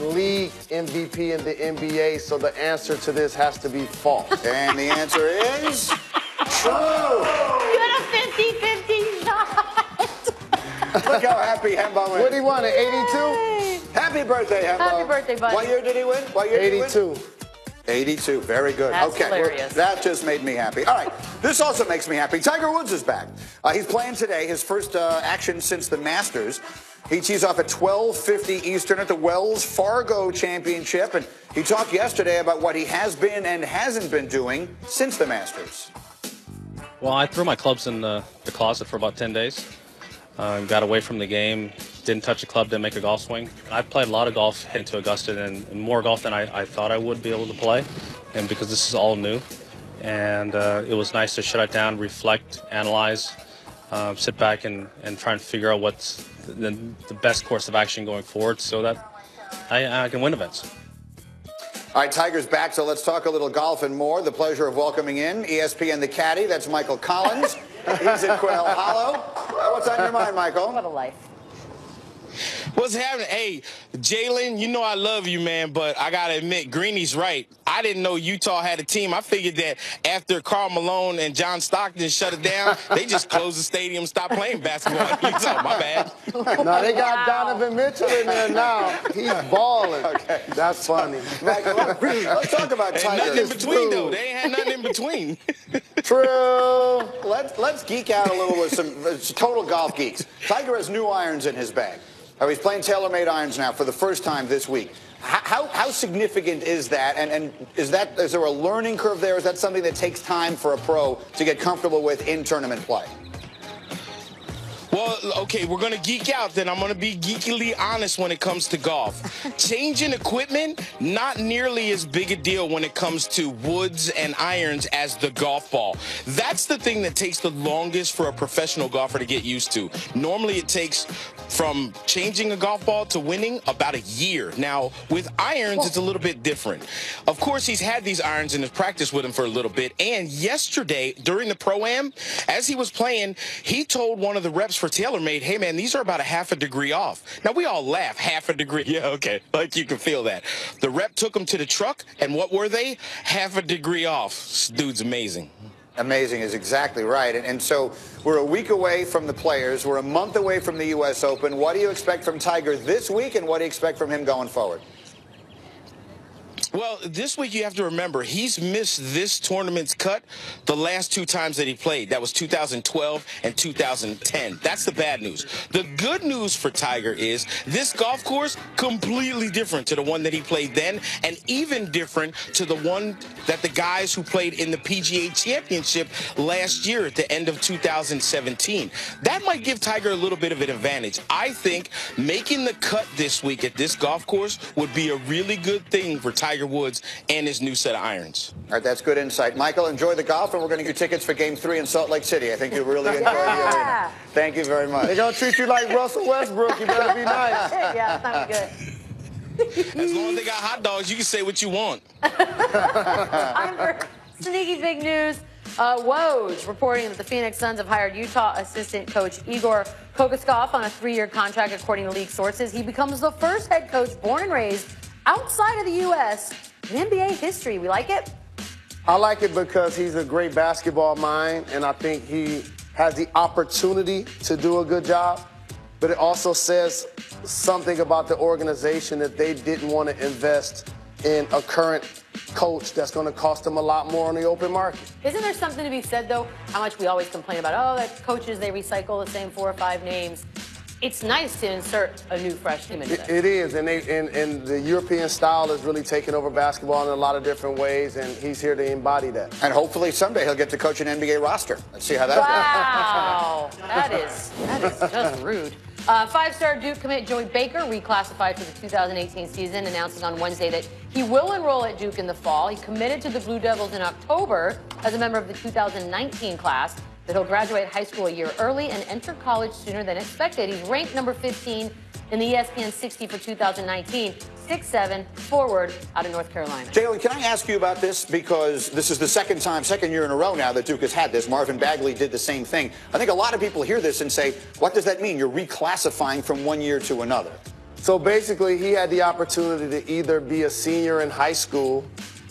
league MVP in the NBA, so the answer to this has to be false. And the answer is true. You had a 50-50 shot. Look how happy Hembo is. What did he want, an 82? Happy birthday, Hembo. Happy birthday, buddy. What year did he win? What year did he win? 82. 82. Very good. That's okay. well, hilarious. that just made me happy. All right. This also makes me happy. Tiger Woods is back. Uh, he's playing today, his first uh, action since the Masters. He tees off at 12:50 Eastern at the Wells Fargo Championship, and he talked yesterday about what he has been and hasn't been doing since the Masters. Well, I threw my clubs in the, the closet for about 10 days. Uh, got away from the game, didn't touch a club, didn't make a golf swing. I played a lot of golf heading to Augusta and, and more golf than I, I thought I would be able to play. And because this is all new, and uh, it was nice to shut it down, reflect, analyze, uh, sit back and, and try and figure out what's the, the best course of action going forward so that I, I can win events. All right, Tiger's back, so let's talk a little golf and more. The pleasure of welcoming in ESPN the caddy. That's Michael Collins. He's at Quail Hollow. What's on your mind, Michael? What a life. What's happening? Hey, Jalen, you know I love you, man, but I gotta admit, Greeny's right. I didn't know Utah had a team. I figured that after Karl Malone and John Stockton shut it down, they just closed the stadium, stopped playing basketball in Utah. My bad. No, they got Wow. Donovan Mitchell in there now. He's balling. Okay. That's funny. Michael, let's talk about Ain't Tiger. nothing in between, though. They ain't had nothing in between. True. Let's let's geek out a little with some uh, total golf geeks. Tiger has new irons in his bag. Oh, he's playing TaylorMade irons now for the first time this week. How, how, how significant is that? And, and is that is there a learning curve there? Is that something that takes time for a pro to get comfortable with in tournament play? Well, okay, we're gonna geek out. Then I'm gonna be geekily honest when it comes to golf. Changing equipment, not nearly as big a deal when it comes to woods and irons as the golf ball. That's the thing that takes the longest for a professional golfer to get used to. Normally, it takes from changing a golf ball to winning about a year. Now, with irons, it's a little bit different. Of course, he's had these irons in his practice with him for a little bit. And yesterday, during the pro am, as he was playing, he told one of the reps for TaylorMade, hey man, these are about a half a degree off. Now we all laugh, half a degree. Yeah, okay. Like you can feel that. The rep took them to the truck, and what were they? Half a degree off. This dude's amazing. Amazing is exactly right. And, and so we're a week away from the players. We're a month away from the U.S. Open. What do you expect from Tiger this week, and what do you expect from him going forward? Well, this week you have to remember he's missed this tournament's cut the last two times that he played. That was 2012 and 2010. That's the bad news. The good news for Tiger is this golf course completely different to the one that he played then, and even different to the one that the guys who played in the PGA Championship last year at the end of 2017. That might give Tiger a little bit of an advantage. I think making the cut this week at this golf course would be a really good thing for Tiger Woods and his new set of irons. All right, that's good insight. Michael, enjoy the golf, and we're going to get tickets for Game 3 in Salt Lake City. I think you'll really enjoy the arena. Thank you very much. They're going to treat you like Russell Westbrook. You better be nice. yeah, it's not good. As long as they got hot dogs, you can say what you want. Time for sneaky big news. Uh, Woj reporting that the Phoenix Suns have hired Utah assistant coach Igor Kokoskov on a three-year contract, according to league sources. He becomes the first head coach born and raised outside of the U.S. in NBA history. We like it? I like it because he's a great basketball mind, and I think he has the opportunity to do a good job. But it also says something about the organization that they didn't want to invest in a current coach that's going to cost them a lot more on the open market. Isn't there something to be said, though, how much we always complain about, oh, that coaches, they recycle the same four or five names. It's nice to insert a new, fresh team into It, it is, and, they, and, and the European style is really taking over basketball in a lot of different ways, and he's here to embody that. And hopefully someday he'll get to coach an NBA roster. Let's see how that Wow, that is that is just rude. Uh, five-star Duke commit Joey Baker reclassified for the 2018 season, announcing on Wednesday that he will enroll at Duke in the fall. He committed to the Blue Devils in October as a member of the 2019 class. That he'll graduate high school a year early and enter college sooner than expected. He's ranked number 15 in the ESPN 60 for 2019, 6'7", forward out of North Carolina. Jalen, can I ask you about this? Because this is the second time, second year in a row now that Duke has had this. Marvin Bagley did the same thing. I think a lot of people hear this and say, what does that mean? You're reclassifying from one year to another. So basically, he had the opportunity to either be a senior in high school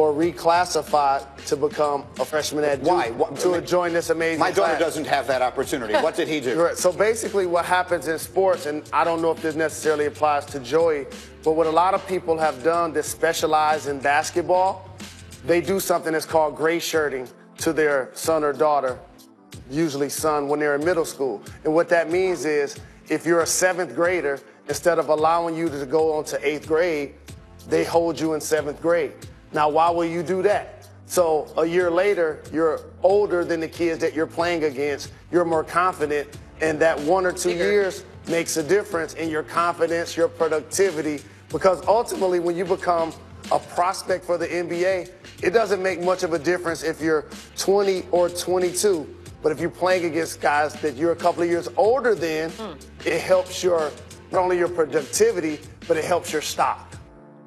or reclassify to become a freshman at Duke Why? What- to join this amazing My daughter class. doesn't have that opportunity. What did he do? Correct. So basically, what happens in sports, and I don't know if this necessarily applies to Joey, but what a lot of people have done that specialize in basketball, they do something that's called gray shirting to their son or daughter, usually son, when they're in middle school. And what that means is if you're a seventh grader, instead of allowing you to go on to eighth grade, they hold you in seventh grade. Now, why will you do that? So a year later, you're older than the kids that you're playing against. You're more confident, and that one or two years makes a difference in your confidence, your productivity. Because ultimately, when you become a prospect for the NBA, it doesn't make much of a difference if you're 20 or 22. But if you're playing against guys that you're a couple of years older than, hmm. it helps your not only your productivity, but it helps your stock.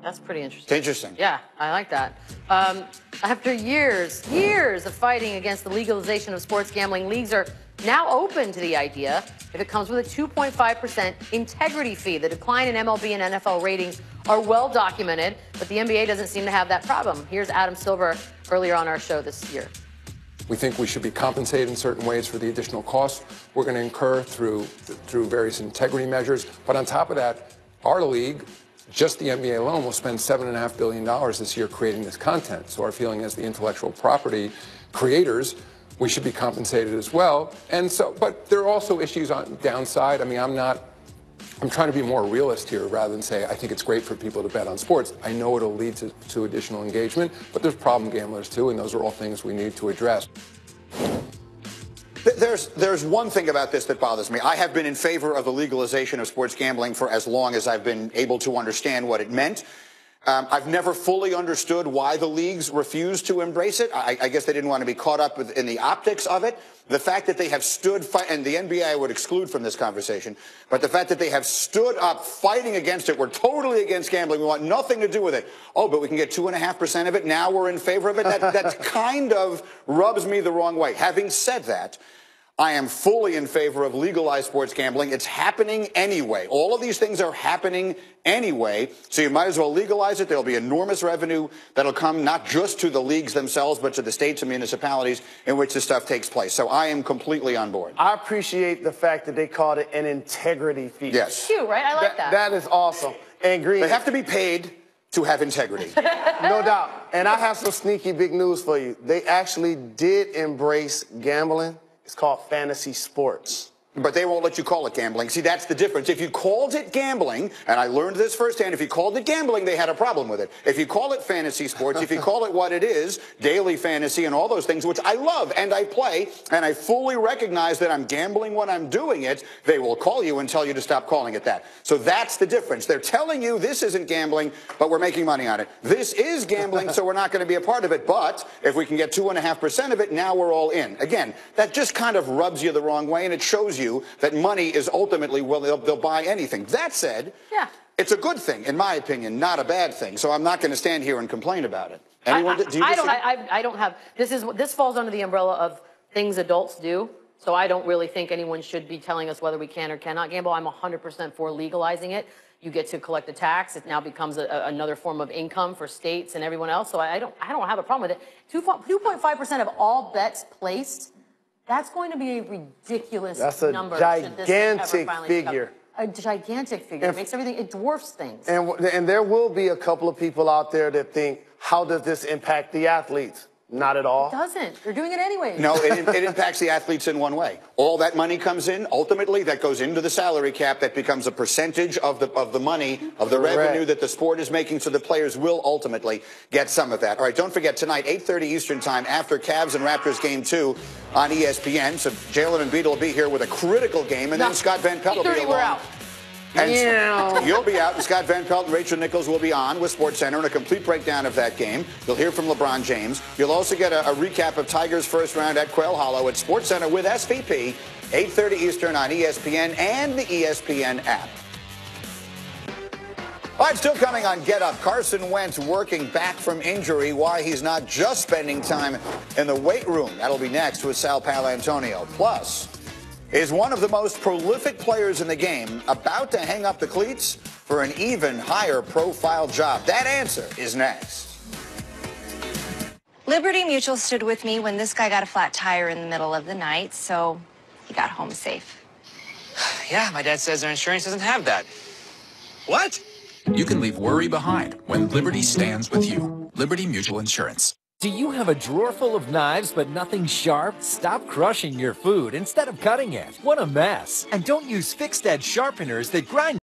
That's pretty It's interesting. interesting. Yeah, I like that. Um, after years, years of fighting against the legalization of sports gambling, leagues are now open to the idea if it comes with a 2.5% integrity fee. The decline in MLB and NFL ratings are well documented, but the NBA doesn't seem to have that problem. Here's Adam Silver earlier on our show this year. We think we should be compensated in certain ways for the additional costs we're going to incur through through various integrity measures. But on top of that, our league, just the NBA alone, will spend seven and a half billion dollars this year creating this content. So our feeling is the intellectual property creators, we should be compensated as well. And so, but there are also issues on downside. I mean, I'm not. I'm trying to be more realist here rather than say I think it's great for people to bet on sports. I know it'll lead to, to additional engagement, but there's problem gamblers too, and those are all things we need to address. Th- There's there's one thing about this that bothers me. I have been in favor of the legalization of sports gambling for as long as I've been able to understand what it meant. Um, I've never fully understood why the leagues refused to embrace it. I, I guess they didn't want to be caught up with, in the optics of it. The fact that they have stood, fi- and the NBA I would exclude from this conversation, but the fact that they have stood up fighting against it. We're totally against gambling. We want nothing to do with it. Oh, but we can get two and a half percent of it. Now we're in favor of it. That, that kind of rubs me the wrong way. Having said that, I am fully in favor of legalized sports gambling. It's happening anyway. All of these things are happening anyway. So you might as well legalize it. There'll be enormous revenue that'll come not just to the leagues themselves, but to the states and municipalities in which this stuff takes place. So I am completely on board. I appreciate the fact that they called it an integrity fee. Yes. Cute, right? I like that. That is awesome. And Green, They have to be paid to have integrity. no doubt. And I have some sneaky big news for you. They actually did embrace gambling. It's called fantasy sports. But they won't let you call it gambling. See, that's the difference. If you called it gambling, and I learned this firsthand, if you called it gambling, they had a problem with it. If you call it fantasy sports, if you call it what it is, daily fantasy and all those things, which I love and I play, and I fully recognize that I'm gambling when I'm doing it, they will call you and tell you to stop calling it that. So that's the difference. They're telling you this isn't gambling, but we're making money on it. This is gambling, so we're not going to be a part of it. But if we can get two and a half percent of it, now we're all in. Again, that just kind of rubs you the wrong way, and it shows you that money is ultimately, well, they'll, they'll buy anything. That said, Yeah. it's a good thing, in my opinion, not a bad thing. So I'm not going to stand here and complain about it. Anyone, I, do you I don't. I, I don't have. This is this falls under the umbrella of things adults do. So I don't really think anyone should be telling us whether we can or cannot gamble. I'm 100% for legalizing it. You get to collect a tax. It now becomes a, a- another form of income for states and everyone else. So I, I don't. I don't have a problem with it. 2.5% of all bets placed. That's going to be a ridiculous That's a number. should this ever gigantic figure. A gigantic figure. It makes everything. It dwarfs things. And, and there will be a couple of people out there that think, how does this impact the athletes? Not at all. it doesn't. They're doing it anyway. No, it, it impacts the athletes in one way. All that money comes in. Ultimately, that goes into the salary cap. That becomes a percentage of the of the money of the Correct. revenue that the sport is making. So the players will ultimately get some of that. All right. Don't forget tonight, 8:30 Eastern time, after Cavs and Raptors game two on E ESPN. So Jalen and Beadle will be here with a critical game, and No, then Scott Van Pelt will be 8:30 along. And you'll be out, and Scott Van Pelt and Rachel Nichols will be on with SportsCenter and a complete breakdown of that game. You'll hear from LeBron James. You'll also get a, a recap of Tigers' first round at Quail Hollow at SportsCenter with SVP, 8:30 Eastern on ESPN and the ESPN app. All right, still coming on Get Up. Carson Wentz working back from injury. Why he's not just spending time in the weight room. That'll be next with Sal Paolantonio. Plus, is one of the most prolific players in the game about to hang up the cleats? for an even higher profile job? That answer is next. Liberty Mutual stood with me when this guy got a flat tire in the middle of the night, so he got home safe. Yeah, my dad says their insurance doesn't have that. What? You can leave worry behind when Liberty stands with you. Liberty Mutual Insurance. Do you have a drawer full of knives but nothing sharp? Stop crushing your food instead of cutting it. What a mess. And don't use fixed edge sharpeners that grind